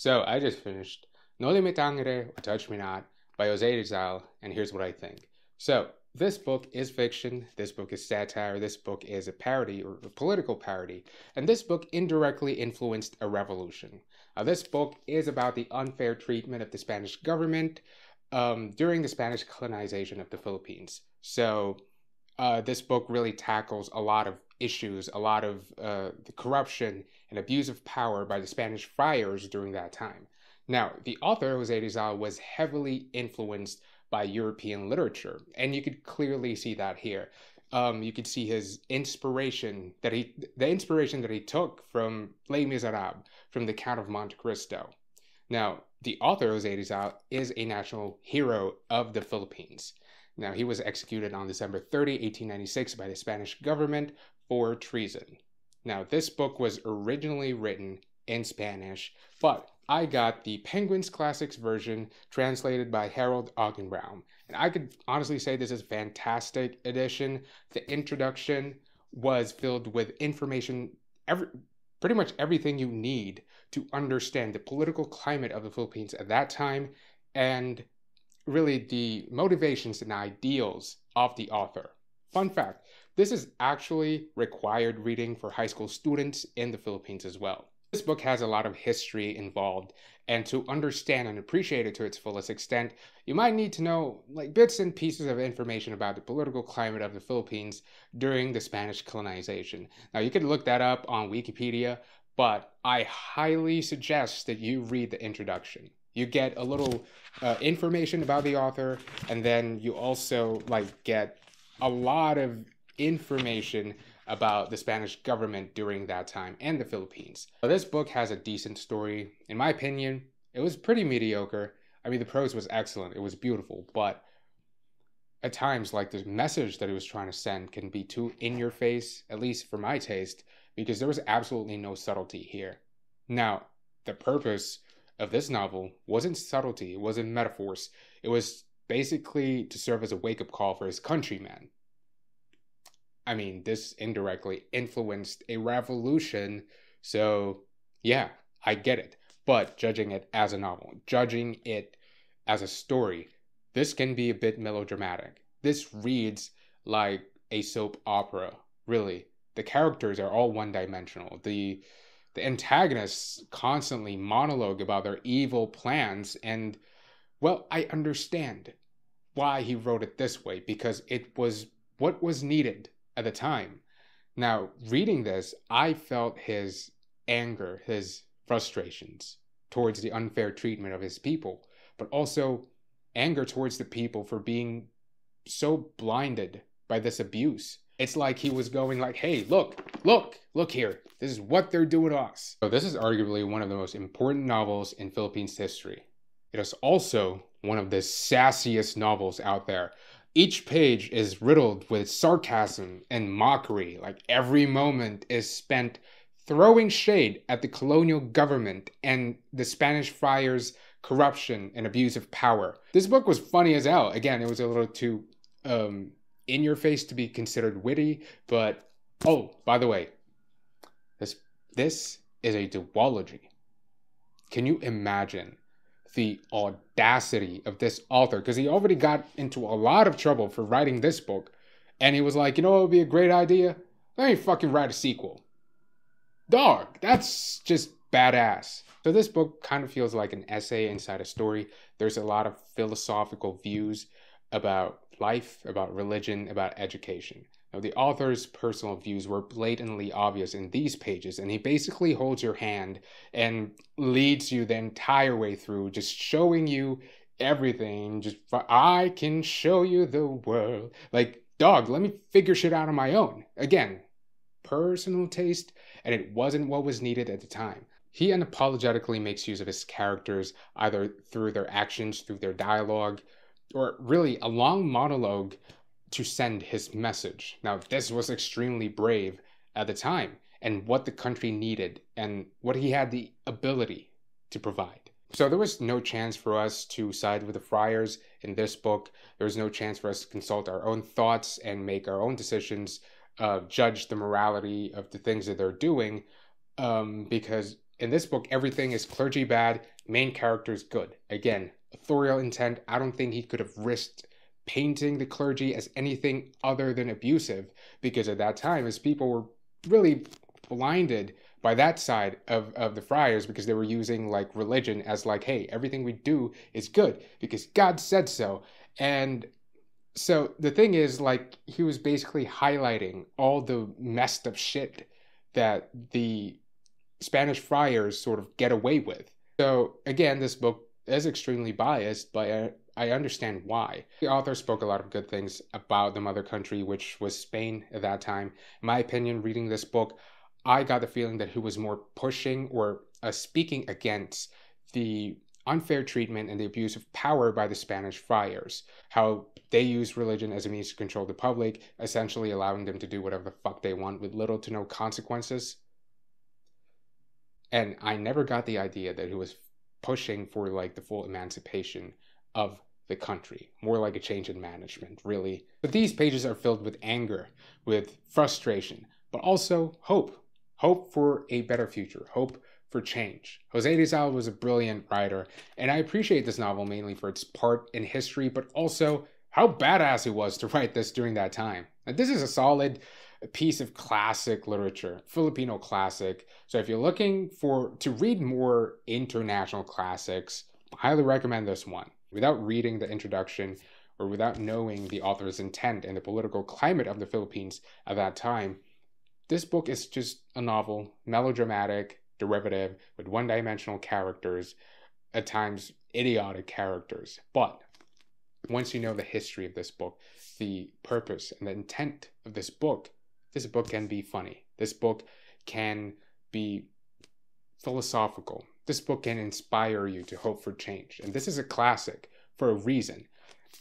So I just finished Noli Me Tangere or Touch Me Not by Jose Rizal, and here's what I think. So this book is fiction, this book is satire, this book is a parody or a political parody, and this book indirectly influenced a revolution. Now, this book is about the unfair treatment of the Spanish government um, during the Spanish colonization of the Philippines. So, uh, this book really tackles a lot of issues, a lot of uh, the corruption and abuse of power by the Spanish friars during that time. Now, the author, Jose Rizal, was heavily influenced by European literature, and you could clearly see that here. Um, you could see his inspiration that he, the inspiration that he took from Les Miserables, from The Count of Monte Cristo. Now, the author, Jose Rizal, is a national hero of the Philippines. Now, he was executed on December 30, 1896, by the Spanish government for treason. Now, this book was originally written in Spanish, but I got the Penguins Classics version translated by Harold Augenbraum. And I could honestly say this is a fantastic edition. The introduction was filled with information, every, pretty much everything you need to understand the political climate of the Philippines at that time and really the motivations and ideals of the author. Fun fact this is actually required reading for high school students in the Philippines as well. This book has a lot of history involved, and to understand and appreciate it to its fullest extent, you might need to know like bits and pieces of information about the political climate of the Philippines during the Spanish colonization. Now, you could look that up on Wikipedia, but I highly suggest that you read the introduction. You get a little uh, information about the author, and then you also like get a lot of information about the Spanish government during that time and the Philippines. This book has a decent story. In my opinion, it was pretty mediocre. I mean, the prose was excellent, it was beautiful, but at times, like the message that it was trying to send can be too in your face, at least for my taste, because there was absolutely no subtlety here. Now, the purpose of this novel wasn't subtlety, it wasn't metaphors, it was basically to serve as a wake up call for his countrymen. I mean, this indirectly influenced a revolution. So, yeah, I get it. But judging it as a novel, judging it as a story, this can be a bit melodramatic. This reads like a soap opera, really. The characters are all one dimensional. The the antagonists constantly monologue about their evil plans and well, I understand why he wrote it this way because it was what was needed at the time. Now, reading this, I felt his anger, his frustrations towards the unfair treatment of his people, but also anger towards the people for being so blinded by this abuse. It's like he was going like, "Hey, look, look, look here. This is what they're doing to us." So this is arguably one of the most important novels in Philippines history. It is also one of the sassiest novels out there. Each page is riddled with sarcasm and mockery, like every moment is spent throwing shade at the colonial government and the Spanish friars' corruption and abuse of power. This book was funny as hell. Again, it was a little too um, in your face to be considered witty, but oh, by the way, this this is a duology. Can you imagine the audacity of this author because he already got into a lot of trouble for writing this book. And he was like, you know what would be a great idea? Let me fucking write a sequel. Dog, that's just badass. So this book kind of feels like an essay inside a story. There's a lot of philosophical views about life, about religion, about education. Now, the author's personal views were blatantly obvious in these pages, and he basically holds your hand and leads you the entire way through, just showing you everything. Just, I can show you the world. Like, dog, let me figure shit out on my own. Again, personal taste, and it wasn't what was needed at the time. He unapologetically makes use of his characters, either through their actions, through their dialogue, or really a long monologue to send his message. Now, this was extremely brave at the time and what the country needed and what he had the ability to provide. So there was no chance for us to side with the friars in this book. There was no chance for us to consult our own thoughts and make our own decisions, uh, judge the morality of the things that they're doing, um, because in this book, everything is clergy bad, main characters good. Again, authorial intent. I don't think he could have risked painting the clergy as anything other than abusive because at that time, as people were really blinded by that side of, of the friars because they were using like religion as like, hey, everything we do is good because God said so. And so the thing is, like, he was basically highlighting all the messed up shit that the Spanish friars sort of get away with. So again, this book is extremely biased, but I, understand why. The author spoke a lot of good things about the mother country, which was Spain at that time. In my opinion, reading this book, I got the feeling that he was more pushing or uh, speaking against the unfair treatment and the abuse of power by the Spanish friars. How they use religion as a means to control the public, essentially allowing them to do whatever the fuck they want with little to no consequences. And I never got the idea that he was pushing for like the full emancipation of the country, more like a change in management, really. But these pages are filled with anger, with frustration, but also hope. Hope for a better future, hope for change. Jose Rizal was a brilliant writer, and I appreciate this novel mainly for its part in history, but also how badass it was to write this during that time. This is a solid piece of classic literature, Filipino classic. So if you're looking for to read more international classics, I highly recommend this one. Without reading the introduction or without knowing the author's intent and the political climate of the Philippines at that time, this book is just a novel, melodramatic, derivative, with one dimensional characters, at times idiotic characters. But once you know the history of this book, the purpose and the intent of this book, this book can be funny. This book can be philosophical. This book can inspire you to hope for change. And this is a classic for a reason.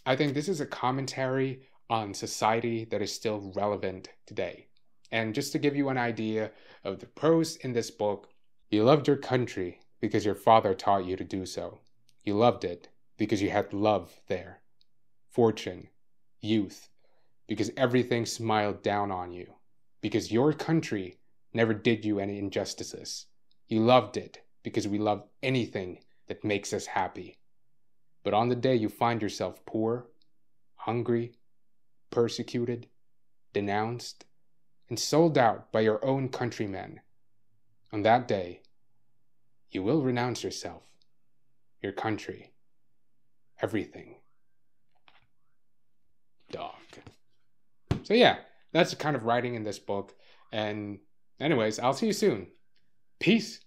I think this is a commentary on society that is still relevant today. And just to give you an idea of the prose in this book, you loved your country because your father taught you to do so. You loved it because you had love there, fortune, youth, because everything smiled down on you because your country never did you any injustices. You loved it because we love anything that makes us happy. But on the day you find yourself poor, hungry, persecuted, denounced, and sold out by your own countrymen, on that day, you will renounce yourself, your country, everything. Dog. So, yeah, that's the kind of writing in this book. And, anyways, I'll see you soon. Peace.